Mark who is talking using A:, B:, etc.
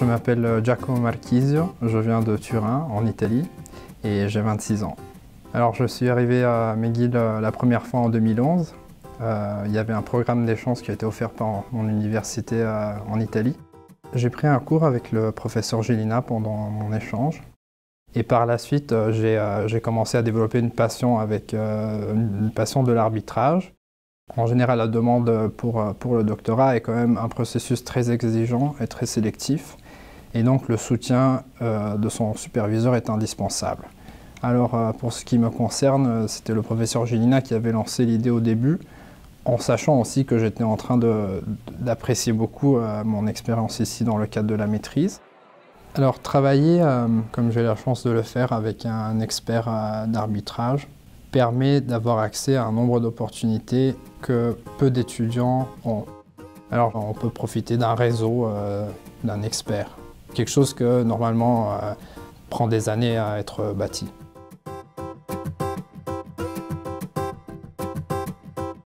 A: Je m'appelle Giacomo Marchisio, je viens de Turin, en Italie, et j'ai 26 ans. Alors je suis arrivé à McGill la première fois en 2011. Euh, il y avait un programme d'échange qui a été offert par mon université euh, en Italie. J'ai pris un cours avec le professeur Gélina pendant mon échange. Et par la suite, euh, j'ai commencé à développer une passion avec une passion de l'arbitrage. En général, la demande pour, pour le doctorat est quand même un processus très exigeant et très sélectif. Et donc le soutien de son superviseur est indispensable. Alors pour ce qui me concerne, c'était le professeur Gélina qui avait lancé l'idée au début en sachant aussi que j'étais en train d'apprécier beaucoup euh, mon expérience ici dans le cadre de la maîtrise. Alors travailler, euh, comme j'ai la chance de le faire avec un expert euh, d'arbitrage, permet d'avoir accès à un nombre d'opportunités que peu d'étudiants ont. Alors on peut profiter d'un réseau, d'un expert, quelque chose que normalement prend des années à être bâti.